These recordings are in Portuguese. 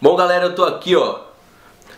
Bom, galera, eu tô aqui, ó.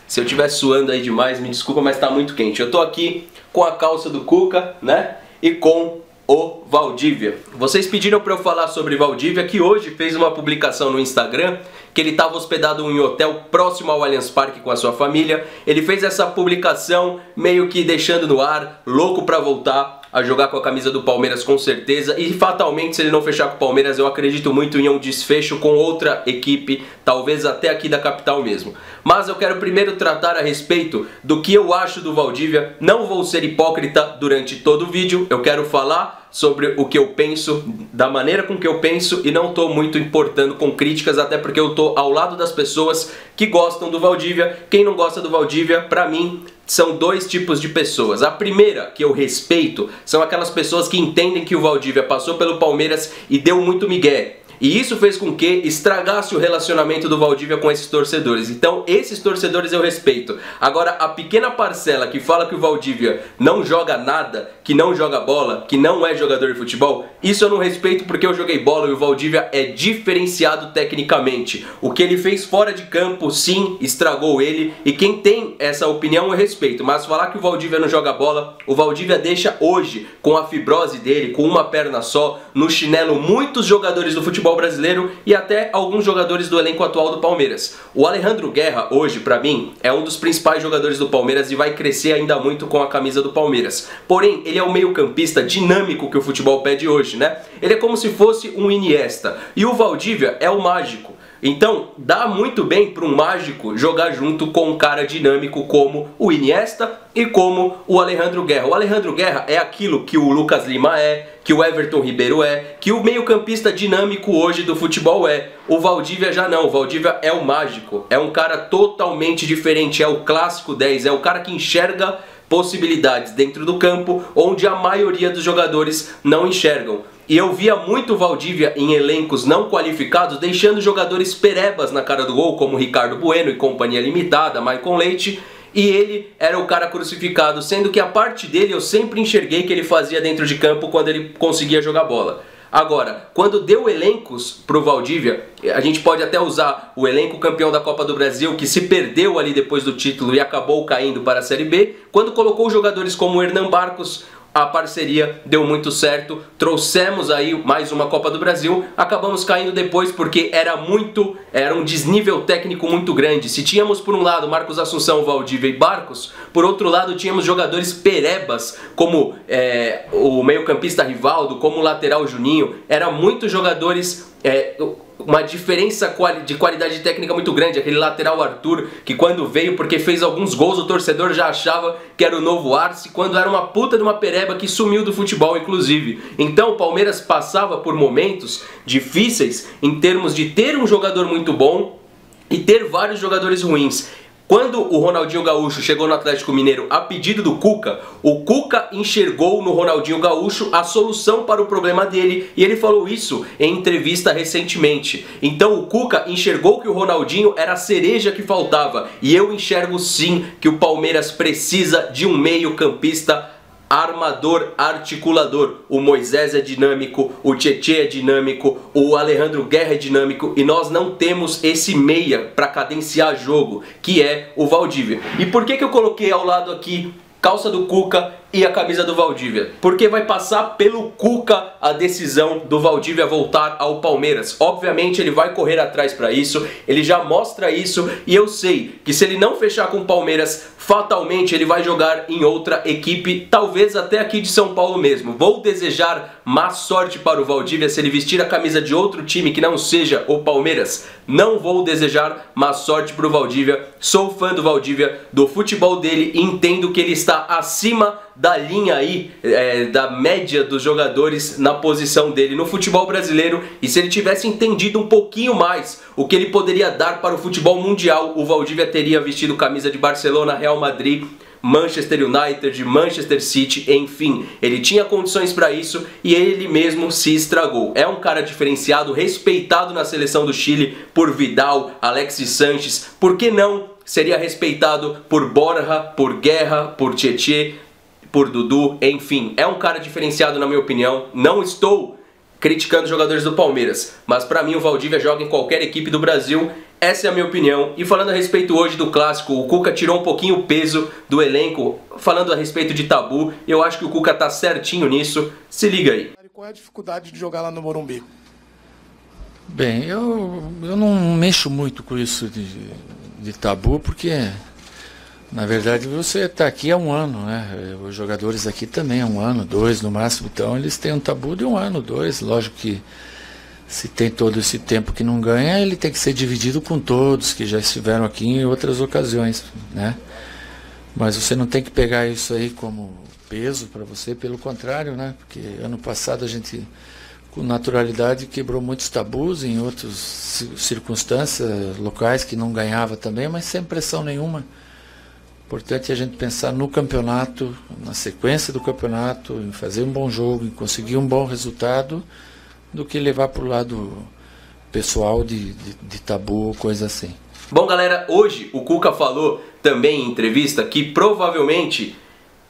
Se eu estiver suando aí demais, me desculpa, mas tá muito quente. Eu tô aqui com a calça do Cuca, né? E com o Valdívia. Vocês pediram para eu falar sobre Valdívia, que hoje fez uma publicação no Instagram que ele estava hospedado em um hotel próximo ao Allianz Parque com a sua família. Ele fez essa publicação meio que deixando no ar, louco para voltar a jogar com a camisa do Palmeiras com certeza e fatalmente se ele não fechar com o Palmeiras eu acredito muito em um desfecho com outra equipe, talvez até aqui da capital mesmo. Mas eu quero primeiro tratar a respeito do que eu acho do Valdívia, não vou ser hipócrita durante todo o vídeo, eu quero falar sobre o que eu penso, da maneira com que eu penso e não estou muito importando com críticas, até porque eu estou ao lado das pessoas que gostam do Valdívia. Quem não gosta do Valdívia, para mim, são dois tipos de pessoas. A primeira, que eu respeito, são aquelas pessoas que entendem que o Valdívia passou pelo Palmeiras e deu muito migué. E isso fez com que estragasse o relacionamento do Valdívia com esses torcedores. Então, esses torcedores eu respeito. Agora, a pequena parcela que fala que o Valdívia não joga nada, que não joga bola, que não é jogador de futebol, isso eu não respeito porque eu joguei bola e o Valdívia é diferenciado tecnicamente. O que ele fez fora de campo, sim, estragou ele. E quem tem essa opinião eu respeito. Mas falar que o Valdívia não joga bola, o Valdívia deixa hoje, com a fibrose dele, com uma perna só, no chinelo, muitos jogadores do futebol futebol brasileiro e até alguns jogadores do elenco atual do Palmeiras. O Alejandro Guerra, hoje, para mim, é um dos principais jogadores do Palmeiras e vai crescer ainda muito com a camisa do Palmeiras. Porém, ele é o meio-campista dinâmico que o futebol pede hoje, né? Ele é como se fosse um Iniesta. E o Valdívia é o mágico. Então, dá muito bem para um mágico jogar junto com um cara dinâmico como o Iniesta e como o Alejandro Guerra. O Alejandro Guerra é aquilo que o Lucas Lima é, que o Everton Ribeiro é, que o meio-campista dinâmico hoje do futebol é. O Valdívia já não, o Valdívia é o mágico, é um cara totalmente diferente, é o clássico 10, é o cara que enxerga possibilidades dentro do campo onde a maioria dos jogadores não enxergam. E eu via muito Valdívia em elencos não qualificados, deixando jogadores perebas na cara do gol, como Ricardo Bueno e companhia limitada, Maicon Leite, e ele era o cara crucificado, sendo que a parte dele eu sempre enxerguei que ele fazia dentro de campo quando ele conseguia jogar bola. Agora, quando deu elencos pro Valdívia, a gente pode até usar o elenco campeão da Copa do Brasil, que se perdeu ali depois do título e acabou caindo para a Série B, quando colocou jogadores como o Hernan Barcos, a parceria deu muito certo, trouxemos aí mais uma Copa do Brasil, acabamos caindo depois porque era muito, era um desnível técnico muito grande. Se tínhamos por um lado Marcos Assunção, Valdívia e Barcos, por outro lado tínhamos jogadores perebas, como é, o meio-campista Rivaldo, como o lateral Juninho, eram muitos jogadores é, uma diferença de qualidade técnica muito grande. Aquele lateral Arthur, que quando veio, porque fez alguns gols, o torcedor já achava que era o novo Arce, quando era uma puta de uma pereba que sumiu do futebol, inclusive. Então o Palmeiras passava por momentos difíceis em termos de ter um jogador muito bom e ter vários jogadores ruins. Quando o Ronaldinho Gaúcho chegou no Atlético Mineiro a pedido do Cuca, o Cuca enxergou no Ronaldinho Gaúcho a solução para o problema dele e ele falou isso em entrevista recentemente. Então o Cuca enxergou que o Ronaldinho era a cereja que faltava e eu enxergo sim que o Palmeiras precisa de um meio-campista armador articulador. O Moisés é dinâmico, o Tietê é dinâmico, o Alejandro Guerra é dinâmico e nós não temos esse meia para cadenciar jogo, que é o Valdívia. E por que, que eu coloquei ao lado aqui calça do Cuca e a camisa do Valdívia. Porque vai passar pelo Cuca a decisão do Valdívia voltar ao Palmeiras. Obviamente ele vai correr atrás para isso, ele já mostra isso e eu sei que se ele não fechar com o Palmeiras, fatalmente ele vai jogar em outra equipe, talvez até aqui de São Paulo mesmo. Vou desejar má sorte para o Valdívia se ele vestir a camisa de outro time que não seja o Palmeiras. Não vou desejar má sorte para o Valdívia. Sou fã do Valdívia, do futebol dele e entendo que ele está acima da linha aí, é, da média dos jogadores na posição dele no futebol brasileiro. E se ele tivesse entendido um pouquinho mais o que ele poderia dar para o futebol mundial, o Valdívia teria vestido camisa de Barcelona, Real Madrid, Manchester United, Manchester City, enfim, ele tinha condições para isso e ele mesmo se estragou. É um cara diferenciado, respeitado na seleção do Chile por Vidal, Alexis Sanches, por que não? Seria respeitado por Borja, por Guerra, por Tietê, por Dudu, enfim, é um cara diferenciado na minha opinião. Não estou criticando jogadores do Palmeiras, mas para mim o Valdívia joga em qualquer equipe do Brasil Essa é a minha opinião. E falando a respeito hoje do clássico, o Cuca tirou um pouquinho o peso do elenco. Falando a respeito de tabu, eu acho que o Cuca tá certinho nisso. Se liga aí. Qual é a dificuldade de jogar lá no Morumbi? Bem, eu, eu não mexo muito com isso de, de tabu, porque na verdade você está aqui há um ano, né? Os jogadores aqui também há um ano, dois no máximo, então eles têm um tabu de um ano, dois. Lógico que se tem todo esse tempo que não ganha, ele tem que ser dividido com todos que já estiveram aqui em outras ocasiões, né? Mas você não tem que pegar isso aí como peso para você, pelo contrário, né? Porque ano passado a gente com naturalidade quebrou muitos tabus em outras circunstâncias locais que não ganhava também, mas sem pressão nenhuma. Importante é a gente pensar no campeonato, na sequência do campeonato, em fazer um bom jogo, em conseguir um bom resultado do que levar para o lado pessoal de, de, de tabu coisa assim. Bom, galera, hoje o Cuca falou também em entrevista que provavelmente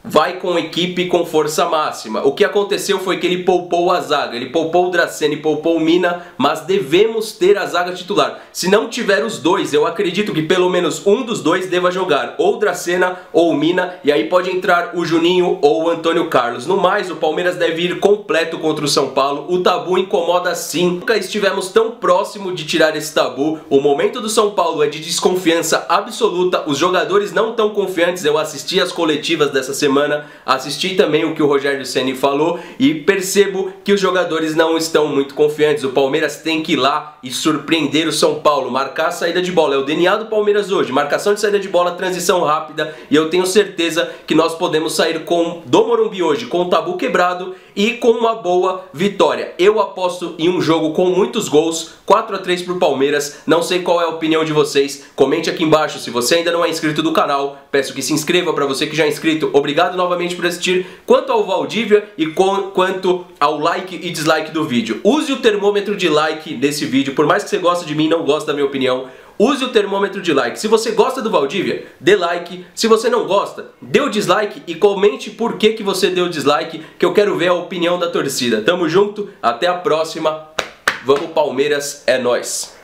vai com equipe com força máxima. O que aconteceu foi que ele poupou a zaga, ele poupou o Dracena e poupou o Mina, mas devemos ter a zaga titular. Se não tiver os dois, eu acredito que pelo menos um dos dois deva jogar, ou Dracena ou o Mina, e aí pode entrar o Juninho ou o Antônio Carlos. No mais, o Palmeiras deve ir completo contra o São Paulo. O tabu incomoda sim. Nunca estivemos tão próximo de tirar esse tabu. O momento do São Paulo é de desconfiança absoluta. Os jogadores não estão confiantes. Eu assisti as coletivas dessa semana semana, assisti também o que o Rogério Ceni falou e percebo que os jogadores não estão muito confiantes. O Palmeiras tem que ir lá e surpreender o São Paulo, marcar a saída de bola. É o DNA do Palmeiras hoje, marcação de saída de bola, transição rápida e eu tenho certeza que nós podemos sair com do Morumbi hoje com o tabu quebrado e com uma boa vitória. Eu aposto em um jogo com muitos gols, 4 a 3 para o Palmeiras. Não sei qual é a opinião de vocês. Comente aqui embaixo se você ainda não é inscrito do canal. Peço que se inscreva para você que já é inscrito. Obrigado novamente por assistir. Quanto ao Valdívia e com, quanto ao like e dislike do vídeo. Use o termômetro de like desse vídeo. Por mais que você goste de mim, não gosta da minha opinião use o termômetro de like. Se você gosta do Valdívia, dê like. Se você não gosta, dê o dislike e comente por que, que você deu dislike, que eu quero ver a opinião da torcida. Tamo junto, até a próxima. Vamos Palmeiras, é nós.